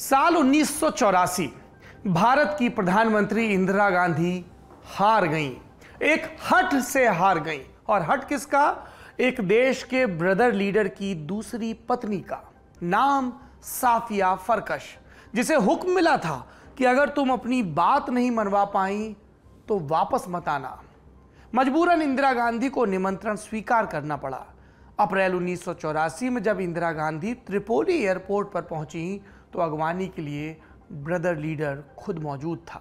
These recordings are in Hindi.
साल उन्नीस सौ चौरासी, भारत की प्रधानमंत्री इंदिरा गांधी हार गईं। एक हट से हार गईं। और हट किसका? एक देश के ब्रदर लीडर की दूसरी पत्नी का। नाम साफिया फरकश, जिसे हुक्म मिला था कि अगर तुम अपनी बात नहीं मनवा पाई तो वापस मत आना। मजबूरन इंदिरा गांधी को निमंत्रण स्वीकार करना पड़ा। अप्रैल उन्नीस सौ चौरासी में जब इंदिरा गांधी त्रिपोली एयरपोर्ट पर पहुँची तो अगवानी के लिए ब्रदर लीडर खुद मौजूद था।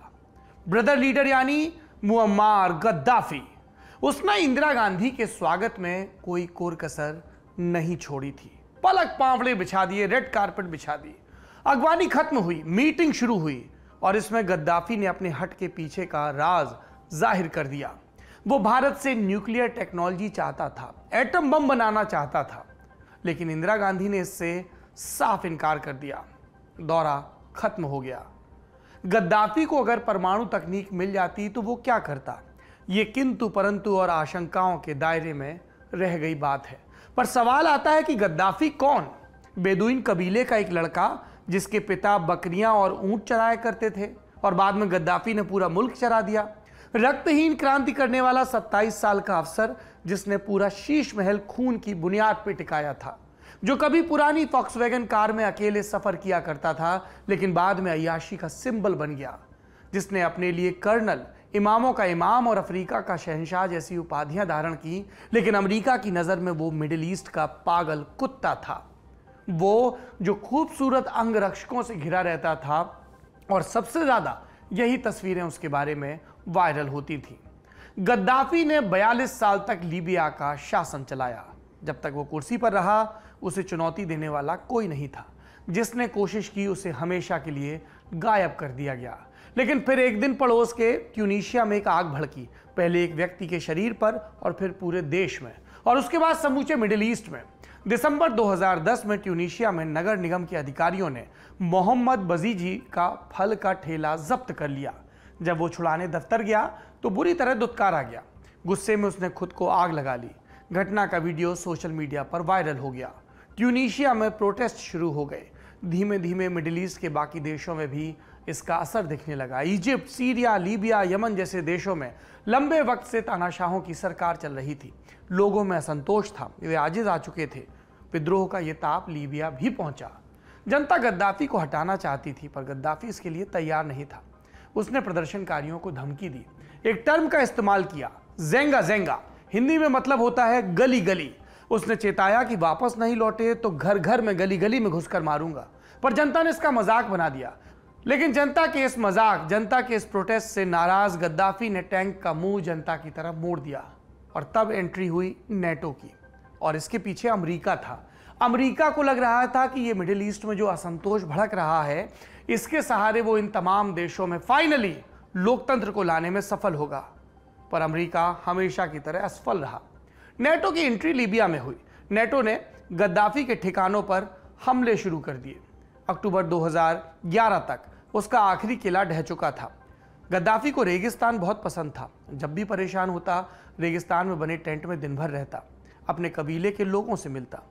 ब्रदर लीडर यानी मुअम्मार गद्दाफी। उसने इंदिरा गांधी के स्वागत में कोई कोर कसर नहीं छोड़ी थी। पलक पावड़े बिछा दिए, रेड कारपेट बिछा दिए। अगवानी खत्म हुई, मीटिंग शुरू हुई और इसमें गद्दाफी ने अपने हट के पीछे का राज ज़ाहिर कर दिया। वो भारत से न्यूक्लियर टेक्नोलॉजी चाहता था, एटम बम बनाना चाहता था, लेकिन इंदिरा गांधी ने इससे साफ़ इनकार कर दिया। दौरा खत्म हो गया। गद्दाफी को अगर परमाणु तकनीक मिल जाती तो वो क्या करता? ये किंतु परंतु और आशंकाओं के दायरे में रह गई बात है। पर सवाल आता है कि गद्दाफी कौन? बेदुइन कबीले का एक लड़का जिसके पिता बकरियाँ और ऊँट चराया करते थे और बाद में गद्दाफी ने पूरा मुल्क चरा दिया। रक्तहीन क्रांति करने वाला 27 साल का अफसर जिसने पूरा शीश महल खून की बुनियाद पर टिकाया था। जो कभी पुरानी फॉक्सवैगन कार में अकेले सफ़र किया करता था, लेकिन बाद में अयाशी का सिंबल बन गया, जिसने अपने लिए कर्नल, इमामों का इमाम और अफ्रीका का शहनशाह जैसी उपाधियाँ धारण की, लेकिन अमेरिका की नज़र में वो मिडिल ईस्ट का पागल कुत्ता था। वो जो खूबसूरत अंग रक्षकों से घिरा रहता था, और सबसे ज़्यादा यही तस्वीरें उसके बारे में वायरल होती थी। गद्दाफी ने 42 साल तक लीबिया का शासन चलाया। जब तक वो कुर्सी पर रहा उसे चुनौती देने वाला कोई नहीं था। जिसने कोशिश की, उसे हमेशा के लिए गायब कर दिया गया। लेकिन फिर एक दिन पड़ोस के ट्यूनिशिया में एक आग भड़की। पहले एक व्यक्ति के शरीर पर और फिर पूरे देश में। और उसके बाद समूचे मिडिल ईस्ट में। दिसंबर 2010 में ट्यूनिशिया में नगर निगम के अधिकारियों ने मोहम्मद बजीजी का फल का ठेला जब्त कर लिया। जब वो छुड़ाने दफ्तर गया तो बुरी तरह दुत्कारा गया। गुस्से में उसने खुद को आग लगा ली। घटना का वीडियो सोशल मीडिया पर वायरल हो गया। ट्यूनीशिया में प्रोटेस्ट शुरू हो गए। धीमे धीमे मिडिल ईस्ट के बाकी देशों में भी इसका असर दिखने लगा। इजिप्ट, सीरिया, लीबिया, यमन जैसे देशों में लंबे वक्त से तानाशाहों की सरकार चल रही थी। लोगों में असंतोष था। वे आजिज आ चुके थे। विद्रोह का ये ताप लीबिया भी पहुँचा। जनता गद्दाफी को हटाना चाहती थी, पर गद्दाफी इसके लिए तैयार नहीं था। उसने प्रदर्शनकारियों को धमकी दी। एक टर्म का इस्तेमाल किया। जेंगा जेंगा हिंदी में मतलब होता है गली गली उसने चेताया कि वापस नहीं लौटे तो घर घर में गली गली में घुसकर मारूँगा। पर जनता ने इसका मज़ाक बना दिया। लेकिन जनता के इस मज़ाक, जनता के इस प्रोटेस्ट से नाराज़ गद्दाफी ने टैंक का मुँह जनता की तरफ़ मोड़ दिया और तब एंट्री हुई नेटो की। और इसके पीछे अमेरिका था। अमेरिका को लग रहा था कि ये मिडिल ईस्ट में जो असंतोष भड़क रहा है, इसके सहारे वो इन तमाम देशों में फाइनली लोकतंत्र को लाने में सफल होगा। पर अमेरिका हमेशा की तरह असफल रहा। नेटो की एंट्री लीबिया में हुई। नेटो ने गद्दाफी के ठिकानों पर हमले शुरू कर दिए। अक्टूबर 2011 तक उसका आखिरी किला ढह चुका था। गद्दाफी को रेगिस्तान बहुत पसंद था। जब भी परेशान होता, रेगिस्तान में बने टेंट में दिन भर रहता, अपने कबीले के लोगों से मिलता।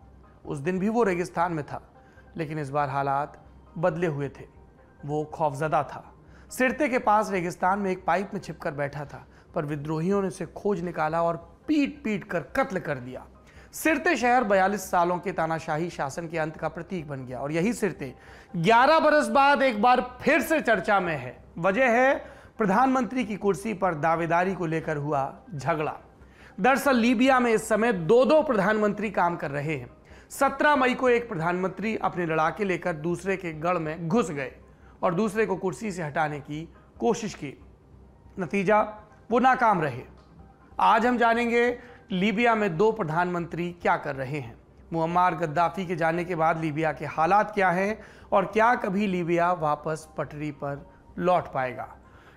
उस दिन भी वो रेगिस्तान में था, लेकिन इस बार हालात बदले हुए थे। वो खौफजदा था। सिरते के पास रेगिस्तान में एक पाइप में छिपकर बैठा था, पर विद्रोहियों ने उसे खोज निकाला और पीट पीट कर कत्ल कर दिया। सिरते शहर 42 सालों के तानाशाही शासन के अंत का प्रतीक बन गया और यही सिरते। 11 बरस बाद एक बार फिर से चर्चा में है। वजह है, प्रधानमंत्री की कुर्सी पर दावेदारी को लेकर हुआ झगड़ा। दरअसल लीबिया में इस समय दो दो प्रधानमंत्री काम कर रहे हैं। 17 मई को एक प्रधानमंत्री अपने लड़ाके लेकर दूसरे के गढ़ में घुस गए और दूसरे को कुर्सी से हटाने की कोशिश की। नतीजा, वो नाकाम रहे। आज हम जानेंगे लीबिया में दो प्रधानमंत्री क्या कर रहे हैं मुअम्मार गद्दाफी के जाने के बाद लीबिया के हालात क्या हैं और क्या कभी लीबिया वापस पटरी पर लौट पाएगा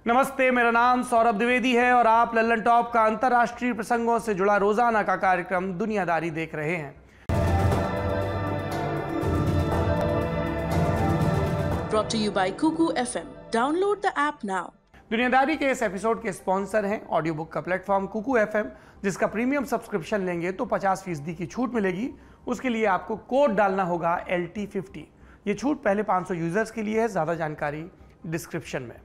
नमस्ते, मेरा नाम सौरभ द्विवेदी है और आप लल्लन टॉप का अंतर्राष्ट्रीय प्रसंगों से जुड़ा रोज़ाना का कार्यक्रम दुनियादारी देख रहे हैं Brought to you by Kuku FM. Download the app now. दुनियादारी के इस एपिसोड के स्पॉन्सर हैं ऑडियो बुक का प्लेटफॉर्म कुकू एफएम, जिसका प्रीमियम सब्सक्रिप्शन लेंगे तो 50 फ़ीसदी की छूट मिलेगी। उसके लिए आपको कोड डालना होगा एल टी फिफ्टी ये छूट पहले 500 यूज़र्स के लिए है, ज़्यादा जानकारी डिस्क्रिप्शन में।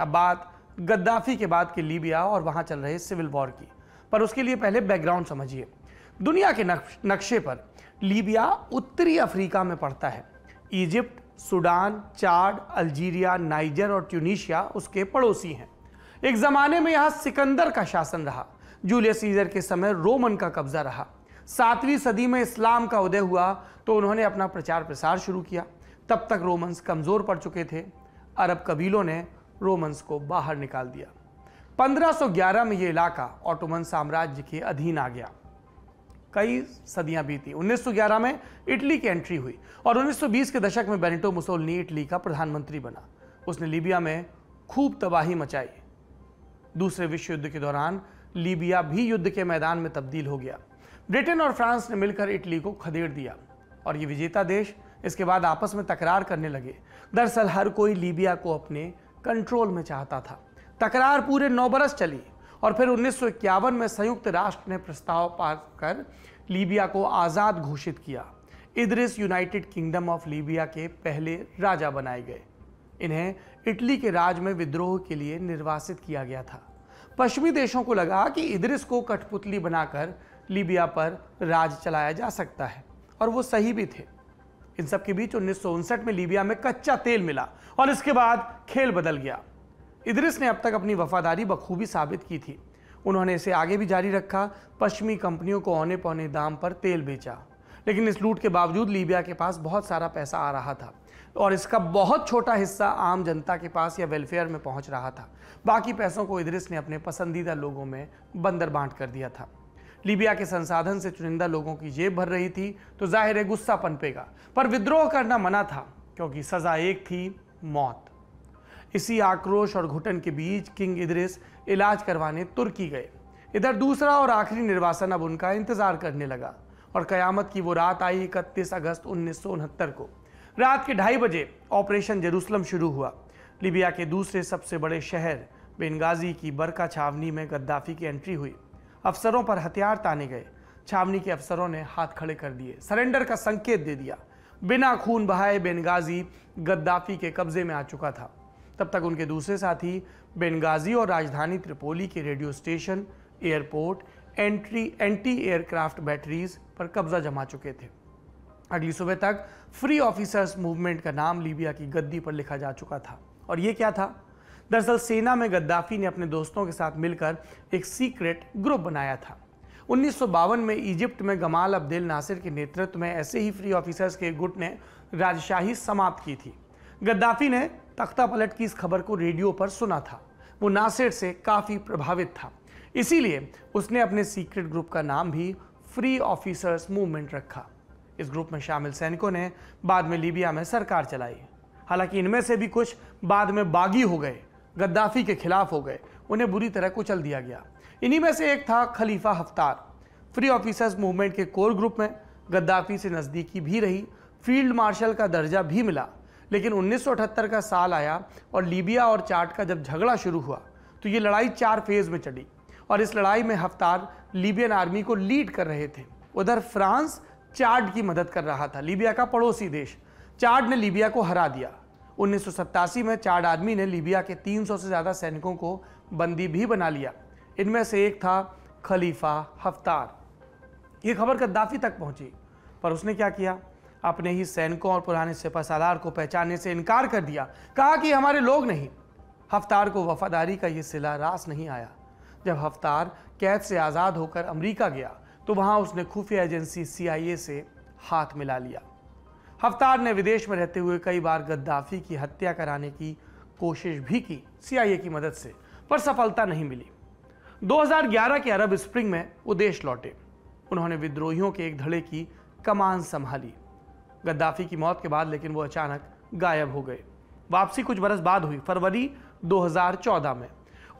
अब बात गद्दाफी के बाद के लीबिया और वहाँ चल रहे सिविल वॉर की। पर उसके लिए पहले बैकग्राउंड समझिए। दुनिया के नक्शे पर लीबिया उत्तरी अफ्रीका में पड़ता है। Egypt Sudan, Chad, Algeria, Niger और ट्यूनिशिया उसके पड़ोसी हैं। एक ज़माने में यहाँ सिकंदर का शासन रहा। जूलियस सीजर के समय रोमन का कब्जा रहा। सातवीं सदी में इस्लाम का उदय हुआ तो उन्होंने अपना प्रचार प्रसार शुरू किया। तब तक रोमन्स कमज़ोर पड़ चुके थे। अरब कबीलों ने रोमन्स को बाहर निकाल दिया। 1511 में यह इलाका ऑटोमन साम्राज्य के अधीन आ गया। कई सदियाँ बीती। 1911 में इटली की एंट्री हुई और 1920 के दशक में बेनिटो मुसोलनी इटली का प्रधानमंत्री बना। उसने लीबिया में खूब तबाही मचाई। दूसरे विश्व युद्ध के दौरान लीबिया भी युद्ध के मैदान में तब्दील हो गया। ब्रिटेन और फ्रांस ने मिलकर इटली को खदेड़ दिया और ये विजेता देश इसके बाद आपस में तकरार करने लगे। दरअसल हर कोई लीबिया को अपने कंट्रोल में चाहता था। तकरार पूरे नौ बरस चली। और फिर उन्नीस सौ इक्यावन में संयुक्त राष्ट्र ने प्रस्ताव पास कर लीबिया को आज़ाद घोषित किया। Idris United Kingdom of Libya के पहले राजा बनाए गए। इन्हें इटली के राज में विद्रोह के लिए निर्वासित किया गया था। पश्चिमी देशों को लगा कि इदरिस को कठपुतली बनाकर लीबिया पर राज चलाया जा सकता है, और वो सही भी थे। इन सब के बीच उन्नीस सौ उनसठ में लीबिया में कच्चा तेल मिला और इसके बाद खेल बदल गया। इदरिस ने अब तक अपनी वफादारी बखूबी साबित की थी। उन्होंने इसे आगे भी जारी रखा, पश्चिमी कंपनियों को औने पौने दाम पर तेल बेचा। लेकिन इस लूट के बावजूद लीबिया के पास बहुत सारा पैसा आ रहा था और इसका बहुत छोटा हिस्सा आम जनता के पास या वेलफेयर में पहुँच रहा था। बाकी पैसों को इदरिस ने अपने पसंदीदा लोगों में बंदर बांट कर दिया था। लीबिया के संसाधन से चुनिंदा लोगों की जेब भर रही थी तो ज़ाहिर है गुस्सा पनपेगा पर विद्रोह करना मना था, क्योंकि सजा एक थी, मौत। इसी आक्रोश और घुटन के बीच किंग इदरिस इलाज करवाने तुर्की गए। इधर दूसरा और आखिरी निर्वासन अब उनका इंतज़ार करने लगा और कयामत की वो रात आई इकतीस अगस्त उन्नीस सौ उनहत्तर को। रात के ढाई बजे ऑपरेशन जेरूसलम शुरू हुआ। लीबिया के दूसरे सबसे बड़े शहर बेनगाजी की बरका छावनी में गद्दाफी की एंट्री हुई। अफसरों पर हथियार ताने गए। छावनी के अफसरों ने हाथ खड़े कर दिए। सरेंडर का संकेत दे दिया। बिना खून बहाए बेनगाजी गद्दाफी के कब्जे में आ चुका था। तब तक उनके दूसरे साथी बेनगाजी और राजधानी त्रिपोली के radio station, airport, entry anti aircraft batteries पर कब्जा जमा चुके थे। अगली सुबह तक फ्री ऑफिसर्स मूवमेंट का नाम लीबिया की गद्दी पर लिखा जा चुका था। और ये क्या था? दरअसल सेना में गद्दाफी ने अपने दोस्तों के साथ मिलकर एक सीक्रेट ग्रुप बनाया था। उन्नीस सौ बावन में इजिप्ट में गमाल अब्देल नासिर के नेतृत्व में ऐसे ही फ्री ऑफिसर्स के गुट ने राजशाही समाप्त की थी। गद्दाफी ने तख्ता पलट की इस खबर को रेडियो पर सुना था। वो नासिर से काफ़ी प्रभावित था। इसीलिए उसने अपने सीक्रेट ग्रुप का नाम भी फ्री ऑफिसर्स मूवमेंट रखा। इस ग्रुप में शामिल सैनिकों ने बाद में लीबिया में सरकार चलाई। हालाँकि इनमें से भी कुछ बाद में बागी हो गए, गद्दाफी के खिलाफ हो गए, उन्हें बुरी तरह कुचल दिया गया। इन्हीं में से एक था Khalifa Haftar. Free officers movement के कोर ग्रुप में गद्दाफी से नज़दीकी भी रही, फ़ील्ड मार्शल का दर्जा भी मिला। लेकिन 1978 का साल आया और लीबिया और चार्ट का जब झगड़ा शुरू हुआ तो ये लड़ाई चार फ़ेज़ में चली और इस लड़ाई में हफ्तार लीबियन आर्मी को लीड कर रहे थे। उधर फ्रांस चार्ड की मदद कर रहा था, लीबिया का पड़ोसी देश। चार्ड ने लीबिया को हरा दिया। उन्नीस सौ सतासी में चार्ड आर्मी ने लीबिया के 300 से ज़्यादा सैनिकों को बंदी भी बना लिया। इनमें से एक था खलीफा हफ्तार। ये खबर गद्दाफी तक पहुँची, पर उसने क्या किया? अपने ही सैनिकों और पुराने सिपा सालार को पहचानने से इनकार कर दिया। कहा कि हमारे लोग नहीं। हफ्तार को वफादारी का ये सिला रास नहीं आया। जब हफ्तार कैद से आज़ाद होकर अमरीका गया तो वहाँ उसने खुफिया एजेंसी सीआईए से हाथ मिला लिया। हफ्तार ने विदेश में रहते हुए कई बार गद्दाफी की, हत्या कराने की कोशिश भी की सीआईए की मदद से, पर सफलता नहीं मिली। 2011 के अरब स्प्रिंग में वो देश लौटे। उन्होंने विद्रोहियों के एक धड़े की कमान संभाली। गद्दाफी की मौत के बाद, लेकिन वो अचानक गायब हो गए। वापसी कुछ बरस बाद हुई, फरवरी 2014 में।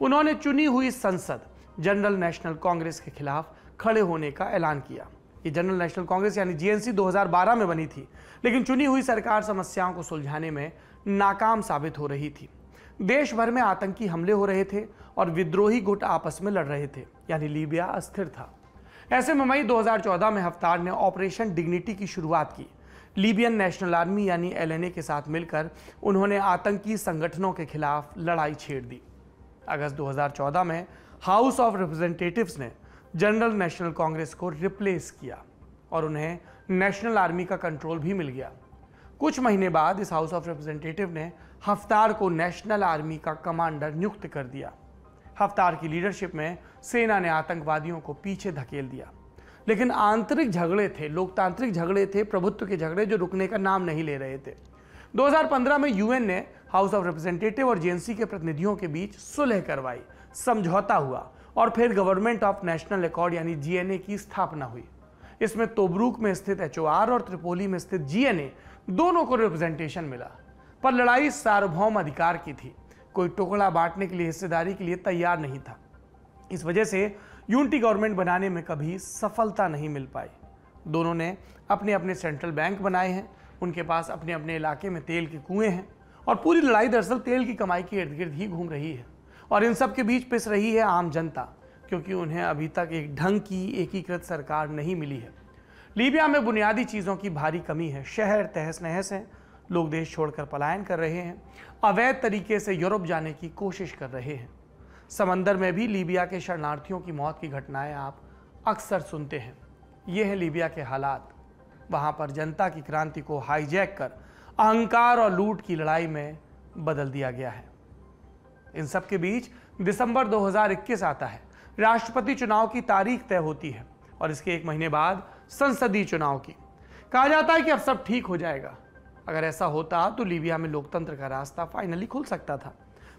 उन्होंने चुनी हुई संसद, जनरल नेशनल कांग्रेस के खिलाफ खड़े होने का ऐलान किया। ये जनरल नेशनल कांग्रेस यानी जीएनसी 2012 में बनी थी, लेकिन चुनी हुई सरकार समस्याओं को सुलझाने में नाकाम साबित हो रही थी। देश भर में आतंकी हमले हो रहे थे और विद्रोही गुट आपस में लड़ रहे थे, यानी लीबिया अस्थिर था। ऐसे में मई 2014 में हफ्तार ने ऑपरेशन डिग्निटी की शुरुआत की लीबियन नेशनल आर्मी यानी एलएनए के साथ मिलकर उन्होंने आतंकी संगठनों के खिलाफ लड़ाई छेड़ दी। अगस्त 2014 में हाउस ऑफ़ रिप्रेजेंटेटिव्स ने जनरल नेशनल कांग्रेस को रिप्लेस किया और उन्हें नेशनल आर्मी का कंट्रोल भी मिल गया। कुछ महीने बाद इस हाउस ऑफ़ रिप्रेजेंटेटिव ने हफ्तार को नेशनल आर्मी का कमांडर नियुक्त कर दिया। हफ्तार की लीडरशिप में सेना ने आतंकवादियों को पीछे धकेल दिया। लेकिन आंतरिक झगड़े थे, लोकतांत्रिक झगड़े थे, प्रभुत्व के झगड़े जो रुकने का नाम नहीं ले रहे थे। 2015 में यूएन ने हाउस ऑफ़ रिप्रेजेंटेटिव और जेएनसी के प्रतिनिधियों के बीच सुलह करवाई, समझौता हुआ और फिर गवर्नमेंट ऑफ़ नेशनल अकॉर्ड यानी जीएनए की स्थापना हुई। इसमें तोबरूक में स्थित एचओआर और त्रिपोली में स्थित जीएनए दोनों को रिप्रेजेंटेशन मिला। पर लड़ाई सार्वभौम अधिकार की थी, कोई टुकड़ा बांटने के लिए हिस्सेदारी के लिए तैयार नहीं था। इस वजह से यूनिटी गवर्नमेंट बनाने में कभी सफलता नहीं मिल पाई। दोनों ने अपने अपने सेंट्रल बैंक बनाए हैं, उनके पास अपने अपने इलाके में तेल के कुएँ हैं और पूरी लड़ाई दरअसल तेल की कमाई के इर्द गिर्द ही घूम रही है। और इन सब के बीच पिस रही है आम जनता, क्योंकि उन्हें अभी तक एक ढंग की एकीकृत सरकार नहीं मिली है। लीबिया में बुनियादी चीज़ों की भारी कमी है। शहर तहस नहस हैं, लोग देश छोड़कर पलायन कर रहे हैं, अवैध तरीके से यूरोप जाने की कोशिश कर रहे हैं। समंदर में भी लीबिया के शरणार्थियों की मौत की घटनाएँ आप अक्सर सुनते हैं। ये है लीबिया के हालात। वहाँ पर जनता की क्रांति को हाईजैक कर अहंकार और लूट की लड़ाई में बदल दिया गया है। इन सब के बीच दिसंबर 2021 आता है। राष्ट्रपति चुनाव की तारीख तय होती है और इसके एक महीने बाद संसदीय चुनाव की। कहा जाता है कि अब सब ठीक हो जाएगा। अगर ऐसा होता तो लीबिया में लोकतंत्र का रास्ता फाइनली खुल सकता था।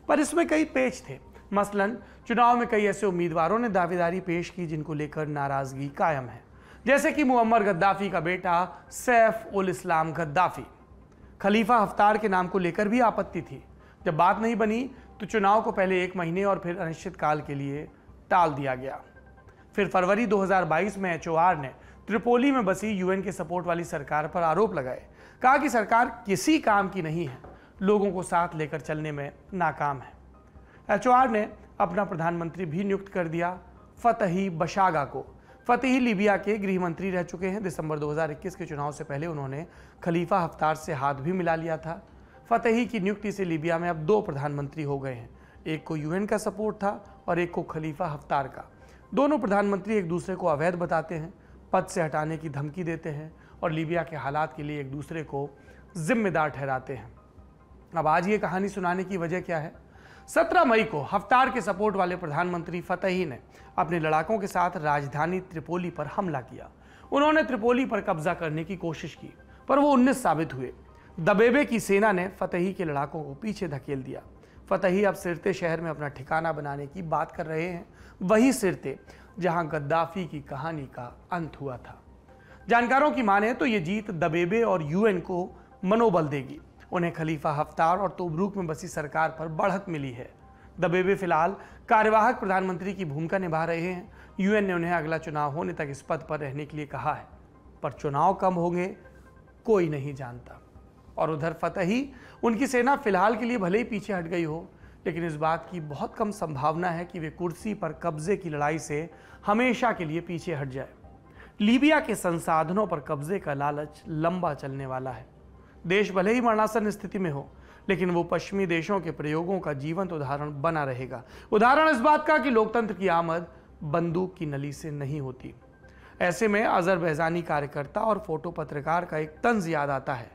पर इसमें कई पेच थे। मसलन, चुनाव में कई ऐसे उम्मीदवारों ने दावेदारी पेश की जिनको लेकर नाराज़गी कायम है। जैसे कि मुअम्मर गद्दाफी का बेटा Saif ul Islam Gaddafi. Khalifa Haftar के नाम को लेकर भी आपत्ति थी। जब बात नहीं बनी तो चुनाव को पहले एक महीने और फिर अनिश्चित काल के लिए टाल दिया गया। फिर फरवरी 2022 में एच ने त्रिपोली में बसी यूएन के सपोर्ट वाली सरकार पर आरोप लगाए। कहा कि सरकार किसी काम की नहीं है। लोगों को साथ लेकर चलने में नाकाम है। एच ने अपना प्रधानमंत्री भी नियुक्त कर दिया, फतही बशागा को। फतेही लीबिया के गृह मंत्री रह चुके हैं। दिसंबर 2021 के चुनाव से पहले उन्होंने खलीफा हफ्तार से हाथ भी मिला लिया था। फतेही की नियुक्ति से लीबिया में अब दो प्रधानमंत्री हो गए हैं। एक को यूएन का सपोर्ट था और एक को खलीफा हफ्तार का। दोनों प्रधानमंत्री एक दूसरे को अवैध बताते हैं, पद से हटाने की धमकी देते हैं और लीबिया के हालात के लिए एक दूसरे को जिम्मेदार ठहराते हैं। अब आज ये कहानी सुनाने की वजह क्या है? 17 मई को हफ्तार के सपोर्ट वाले प्रधानमंत्री फतेही ने अपने लड़ाकों के साथ राजधानी त्रिपोली पर हमला किया। उन्होंने त्रिपोली पर कब्जा करने की कोशिश की, पर वो उन्नीस साबित हुए। दबेबे की सेना ने फतेही के लड़ाकों को पीछे धकेल दिया। फतेही अब सिरते शहर में अपना ठिकाना बनाने की बात कर रहे हैं। वही सिरते जहाँ गद्दाफी की कहानी का अंत हुआ था। जानकारों की माने तो ये जीत दबेबे और यूएन को मनोबल देगी। उन्हें खलीफा हफ्तार और तोबरूक में बसी सरकार पर बढ़त मिली है। दबे दबेबे फ़िलहाल कार्यवाहक प्रधानमंत्री की भूमिका निभा रहे हैं। यूएन ने उन्हें अगला चुनाव होने तक इस पद पर रहने के लिए कहा है, पर चुनाव कम होंगे, कोई नहीं जानता। और उधर फतही, उनकी सेना फ़िलहाल के लिए भले ही पीछे हट गई हो, लेकिन इस बात की बहुत कम संभावना है कि वे कुर्सी पर कब्जे की लड़ाई से हमेशा के लिए पीछे हट जाए। लीबिया के संसाधनों पर कब्जे का लालच लंबा चलने वाला है। देश भले ही मरणासन स्थिति में हो, लेकिन वो पश्चिमी देशों के प्रयोगों का जीवंत उदाहरण बना रहेगा। उदाहरण इस बात का कि लोकतंत्र की आमद बंदूक की नली से नहीं होती। ऐसे में अजरबैजानी कार्यकर्ता और फ़ोटो पत्रकार का एक तंज याद आता है।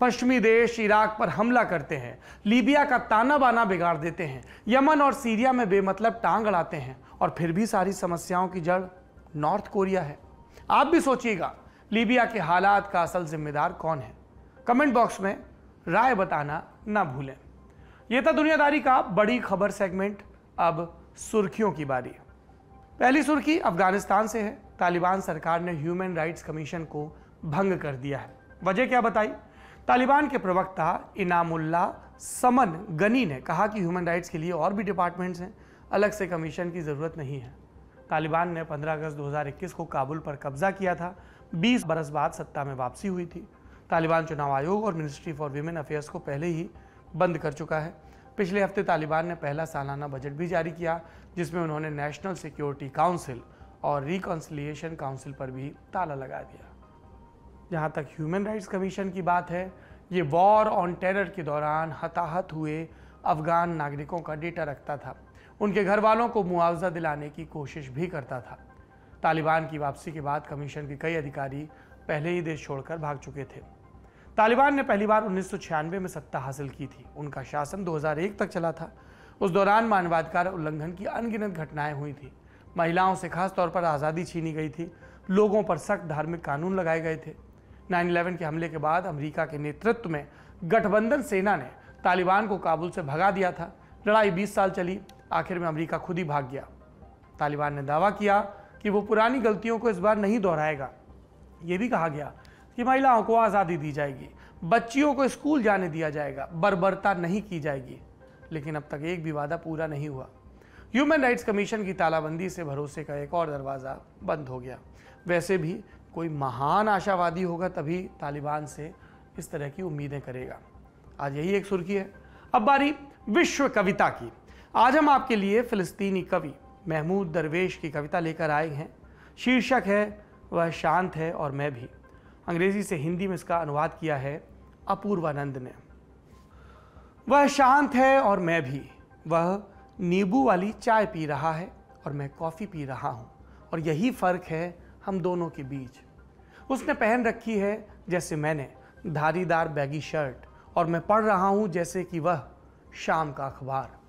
पश्चिमी देश इराक पर हमला करते हैं, लीबिया का ताना बाना बिगाड़ देते हैं, यमन और सीरिया में बेमतलब टांग अड़ाते हैं, और फिर भी सारी समस्याओं की जड़ नॉर्थ कोरिया है। आप भी सोचिएगा, लीबिया के हालात का असल जिम्मेदार कौन है? कमेंट बॉक्स में राय बताना ना भूलें। यह था दुनियादारी का बड़ी खबर सेगमेंट, अब सुर्खियों की बारी। पहली सुर्खी अफ़गानिस्तान से है। तालिबान सरकार ने ह्यूमन राइट्स कमीशन को भंग कर दिया है। वजह क्या बताई? तालिबान के प्रवक्ता इनामुल्ला समन गनी ने कहा कि ह्यूमन राइट्स के लिए और भी डिपार्टमेंट्स हैं। अलग से कमीशन की ज़रूरत नहीं है। तालिबान ने 15 अगस्त 2021 को काबुल पर कब्जा किया था। 20 बरस बाद सत्ता में वापसी हुई थी। तालिबान चुनाव आयोग और मिनिस्ट्री फॉर वीमेन अफेयर्स को पहले ही बंद कर चुका है। पिछले हफ़्ते तालिबान ने पहला सालाना बजट भी जारी किया, जिसमें उन्होंने नेशनल सिक्योरिटी काउंसिल और रिकॉन्सिलिएशन काउंसिल पर भी ताला लगा दिया। जहाँ तक ह्यूमन राइट्स कमीशन की बात है, ये वॉर ऑन टेरर के दौरान हताहत हुए अफगान नागरिकों का डेटा रखता था। उनके घर वालों को मुआवजा दिलाने की कोशिश भी करता था। तालिबान की वापसी के बाद कमीशन के कई अधिकारी पहले ही देश छोड़कर भाग चुके थे। तालिबान ने पहली बार उन्नीस सौ छियानवे में सत्ता हासिल की थी। उनका शासन 2001 तक चला था। उस दौरान मानवाधिकार उल्लंघन की अनगिनत घटनाएँ हुई थी। महिलाओं से खास तौर पर आज़ादी छीनी गई थी। लोगों पर सख्त धार्मिक कानून लगाए गए थे। 9/11 के हमले के बाद अमेरिका के नेतृत्व में गठबंधन सेना ने तालिबान को काबुल से भगा दिया था। लड़ाई 20 साल चली। आखिर में अमेरिका खुद ही भाग गया। तालिबान ने दावा किया कि वो पुरानी गलतियों को इस बार नहीं दोहराएगा। ये भी कहा गया कि महिलाओं को आज़ादी दी जाएगी, बच्चियों को स्कूल जाने दिया जाएगा, बर्बरता नहीं की जाएगी। लेकिन अब तक एक भी वादा पूरा नहीं हुआ। ह्यूमन राइट्स कमीशन की तालाबंदी से भरोसे का एक और दरवाज़ा बंद हो गया। वैसे भी कोई महान आशावादी होगा तभी तालिबान से इस तरह की उम्मीदें करेगा। आज यही एक सुर्खी है। अब बारी विश्व कविता की। आज हम आपके लिए फिलिस्तीनी कवि महमूद दरवेश की कविता लेकर आए हैं। शीर्षक है वह शांत है और मैं भी। अंग्रेज़ी से हिंदी में इसका अनुवाद किया है अपूर्वानंद ने। वह शांत है और मैं भी। वह नींबू वाली चाय पी रहा है और मैं कॉफ़ी पी रहा हूँ और यही फ़र्क है हम दोनों के बीच। उसने पहन रखी है जैसे मैंने, धारीदार बैगी शर्ट और मैं पढ़ रहा हूँ जैसे कि वह शाम का अखबार।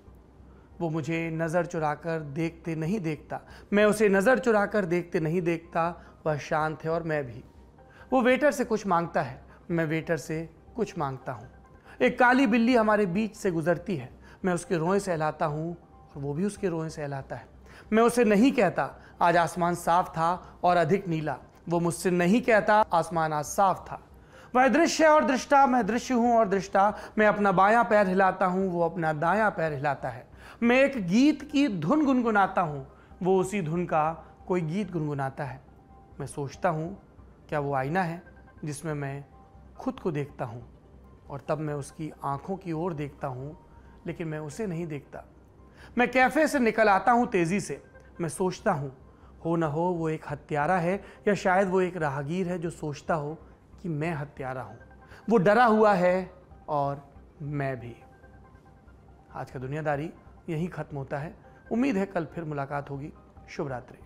वो मुझे नज़र चुराकर देखते नहीं देखता। मैं उसे नज़र चुराकर देखते नहीं देखता, वह शांत है और मैं भी। वो वेटर से कुछ माँगता है, मैं वेटर से कुछ माँगता हूँ। एक काली बिल्ली हमारे बीच से गुजरती है, मैं उसके रोए सहलाता हूँ और वो भी उसके रोए सहलाता है। मैं उसे नहीं कहता, आज आसमान साफ़ था और अधिक नीला। वो मुझसे नहीं कहता, आसमान आज साफ़ था। वह दृश्य और दृष्टा, मैं दृश्य हूँ और दृष्टा। मैं अपना बायां पैर हिलाता हूँ, वो अपना दायां पैर हिलाता है। मैं एक गीत की धुन गुनगुनाता हूँ, वो उसी धुन का कोई गीत गुनगुनाता है। मैं सोचता हूँ, क्या वो आईना है जिसमें मैं खुद को देखता हूँ? और तब मैं उसकी आँखों की ओर देखता हूँ, लेकिन मैं उसे नहीं देखता। मैं कैफ़े से निकल आता हूँ तेज़ी से। मैं सोचता हूँ, हो ना हो वो एक हत्यारा है, या शायद वो एक राहगीर है जो सोचता हो कि मैं हत्यारा हूँ। वो डरा हुआ है और मैं भी। आज का दुनियादारी यहीं ख़त्म होता है। उम्मीद है कल फिर मुलाकात होगी। शुभ रात्रि